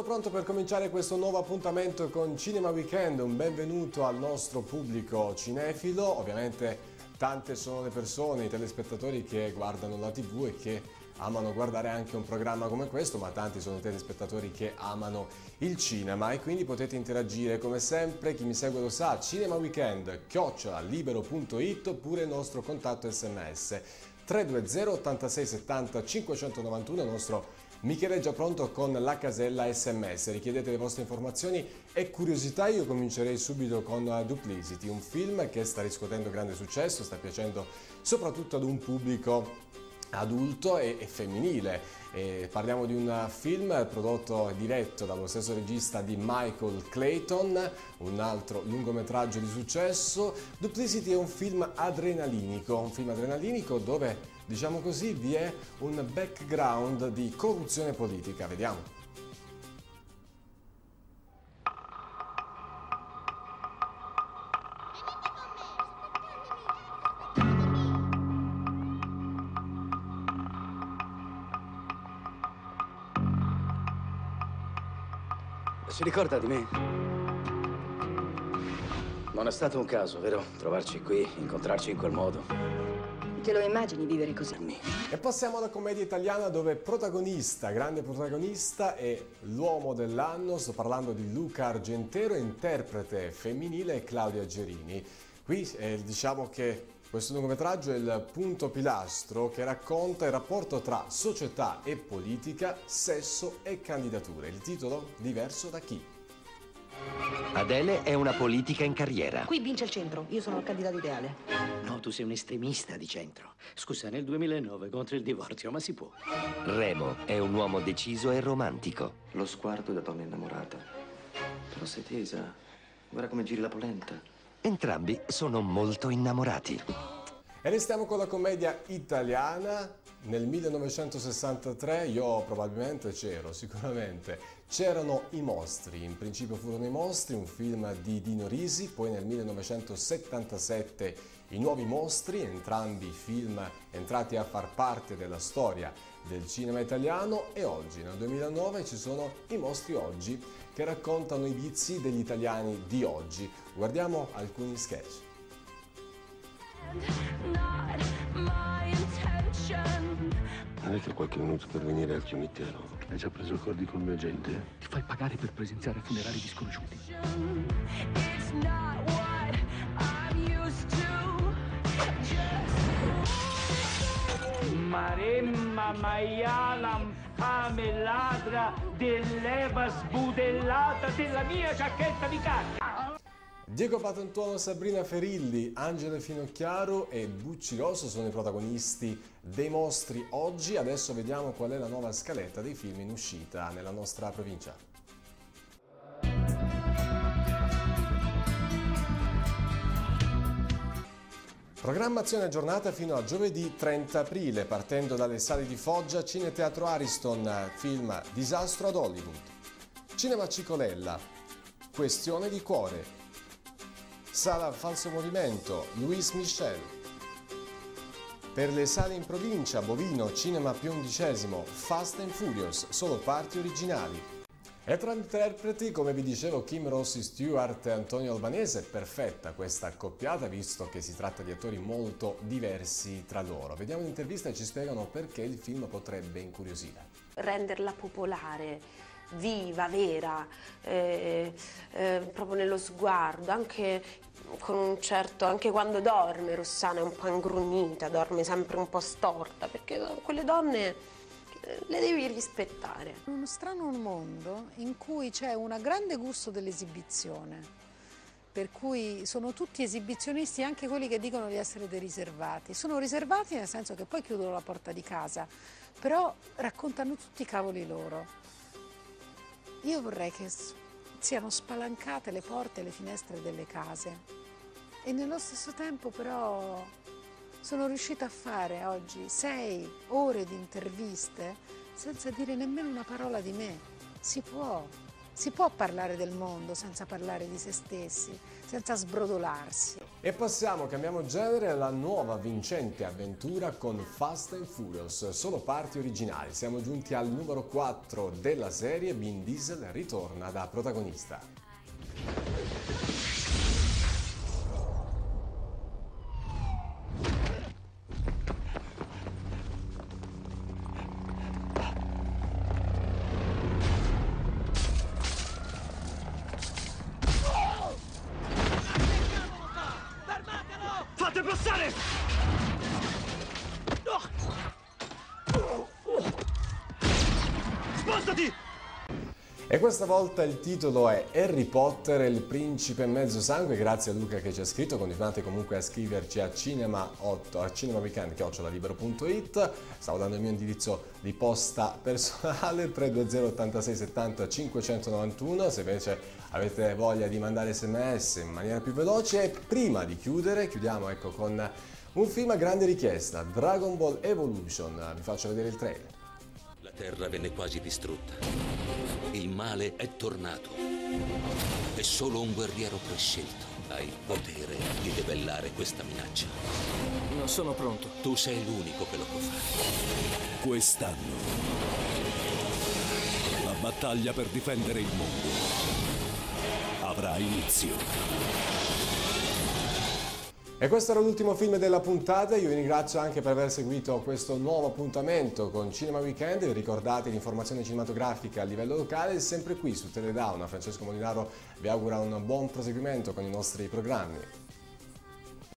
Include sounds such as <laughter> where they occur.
tutto pronto per cominciare questo nuovo appuntamento con Cinema Weekend, un benvenuto al nostro pubblico cinefilo, ovviamente tante sono le persone, i telespettatori che guardano la tv e che amano guardare anche un programma come questo, ma tanti sono i telespettatori che amano il cinema. E quindi potete interagire come sempre, chi mi segue lo sa, Cinema Weekend, chiocciola libero.it oppure il nostro contatto sms 320 86 70 591 il nostro Michele è già pronto con la casella sms, richiedete le vostre informazioni e curiosità, io comincerei subito con Duplicity, un film che sta riscuotendo grande successo, sta piacendo soprattutto ad un pubblico adulto e, femminile. E parliamo di un film prodotto e diretto dallo stesso regista di Michael Clayton, un altro lungometraggio di successo. Duplicity è un film adrenalinico, un film adrenalinico dove diciamo così, vi è un background di corruzione politica. Vediamo. Si ricorda di me? Non è stato un caso, vero? Trovarci qui, incontrarci in quel modo. Te lo immagini vivere così? E passiamo alla commedia italiana dove protagonista, grande protagonista è l'uomo dell'anno, sto parlando di Luca Argentero, interprete femminile Claudia Gerini. Qui eh, diciamo che questo lungometraggio è il punto pilastro che racconta il rapporto tra società e politica, sesso e candidature. Il titolo diverso da chi? Adele è una politica in carriera. Qui vince il centro, io sono il candidato ideale. No, tu sei un estremista di centro. Scusa, nel 2009 contro il divorzio, ma si può. Remo è un uomo deciso e romantico. Lo sguardo da donna innamorata. Però sei tesa. Guarda come giri la polenta. Entrambi sono molto innamorati. E restiamo con la commedia italiana. Nel 1963 io probabilmente c'ero, sicuramente. C'erano i mostri, in principio furono i mostri, un film di Dino Risi, poi nel 1977 i nuovi mostri, entrambi film entrati a far parte della storia del cinema italiano e oggi, nel 2009, ci sono i mostri oggi che raccontano i vizi degli italiani di oggi. Guardiamo alcuni sketch. Avete qualche minuto per venire al cimitero? Hai già preso accordi col mio agente? Ti fai pagare per presenziare a funerali di sconosciuti. Maremma maiala fame ladra dell'eva sbudellata della mia giacchetta di cacca. Diego Patantuono, Sabrina Ferilli, Angelo Finocchiaro e Bucci Rosso sono i protagonisti dei mostri oggi. Adesso vediamo qual è la nuova scaletta dei film in uscita nella nostra provincia. Programmazione aggiornata fino a giovedì 30 aprile, partendo dalle sale di Foggia, Cineteatro Ariston, film Disastro ad Hollywood. Cinema Cicolella, Questione di cuore, Sala Falso Movimento, Luis Michel. Per le sale in provincia, Bovino, Cinema più undicesimo, Fast and Furious, solo parti originali. E tra interpreti, come vi dicevo, Kim Rossi Stewart e Antonio Albanese, perfetta questa accoppiata visto che si tratta di attori molto diversi tra loro. Vediamo l'intervista e ci spiegano perché il film potrebbe incuriosire. Renderla popolare, viva, vera, eh, eh, proprio nello sguardo, anche con un certo, anche quando dorme Rossana è un po' ingrugnita, dorme sempre un po' storta, perché quelle donne eh, le devi rispettare. Uno strano mondo in cui c'è un grande gusto dell'esibizione, per cui sono tutti esibizionisti, anche quelli che dicono di essere dei riservati. Sono riservati nel senso che poi chiudono la porta di casa, però raccontano tutti i cavoli loro. Io vorrei che siano spalancate le porte e le finestre delle case e nello stesso tempo però sono riuscita a fare oggi sei ore di interviste senza dire nemmeno una parola di me. Si può, si può parlare del mondo senza parlare di se stessi, senza sbrodolarsi. E passiamo, cambiamo genere, alla nuova vincente avventura con Fast and Furious, solo parti originali. Siamo giunti al numero 4 della serie, Vin Diesel ritorna da protagonista. E questa volta il titolo è Harry Potter e il principe mezzo sangue, grazie a Luca che ci ha scritto, continuate comunque a scriverci a cinema 8, a cinemaweekend chiocciolibero.it, stavo dando il mio indirizzo di posta <laughs> personale 320 86 70 591, se invece avete voglia di mandare sms in maniera più veloce, prima di chiudere, chiudiamo ecco con un film a grande richiesta, Dragon Ball Evolution, vi faccio vedere il trailer. La terra venne quasi distrutta. Il male è tornato. E solo un guerriero prescelto ha il potere di debellare questa minaccia. Non sono pronto. Tu sei l'unico che lo può fare. Quest'anno la battaglia per difendere il mondo avrà inizio. E questo era l'ultimo film della puntata, io vi ringrazio anche per aver seguito questo nuovo appuntamento con Cinema Weekend, ricordate l'informazione cinematografica a livello locale, sempre qui su Teledown, Francesco Molinaro vi augura un buon proseguimento con i nostri programmi.